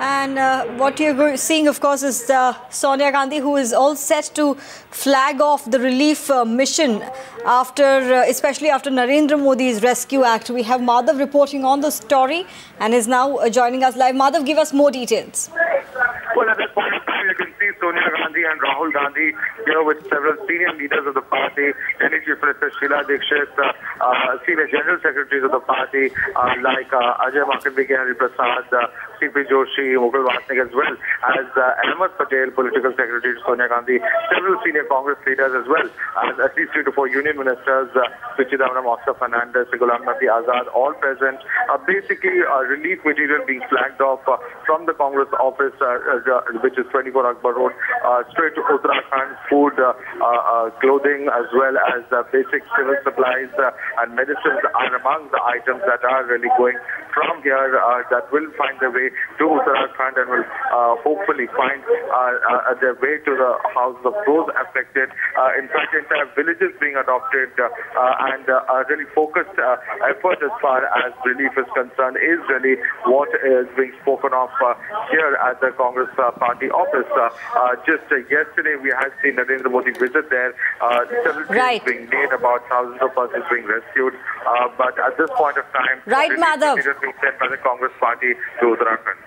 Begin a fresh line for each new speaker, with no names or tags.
And uh, what you're seeing, of course, is uh, Sonia Gandhi, who is all set to flag off the relief uh, mission after, uh, especially after Narendra Modi's Rescue Act. We have Madhav reporting on the story and is now uh, joining us live. Madhav, give us more details.
See Sonia Gandhi and Rahul Gandhi here with several senior leaders of the party, Chief Minister Sheila Dikshit, uh, uh, senior general secretaries of the party uh, like uh, Ajay Maken BK, Hari Prasad, uh, CP Joshi, Mukul Wasnik, as well as uh, Ahmed Patel, political secretary to Sonia Gandhi, several senior Congress leaders as well as at least three to four union ministers, uh, P Chidambaram Oscar Fernandes, Ghulam Nabi Azad, all present. Uh, basically, uh, relief material being flagged off uh, from the Congress office, uh, which is 24 Akbar Road, uh, straight to Uttarakhand, food, uh, uh, clothing, as well as basic civil supplies and medicines are among the items that are really going from here that will find their way to Uttarakhand and will hopefully find their way to the houses of those affected. In fact, entire villages being adopted and a really focused effort as far as relief is concerned is really what is being spoken of uh, here at the Congress uh, party office. Uh, uh, just uh, yesterday, we had seen Narendra Modi visit there. Uh, several
Right.
being made about thousands of persons being rescued. Uh, but at this point of time,
Right, Madhav.
material being sent by the Congress party to Uttarakhand.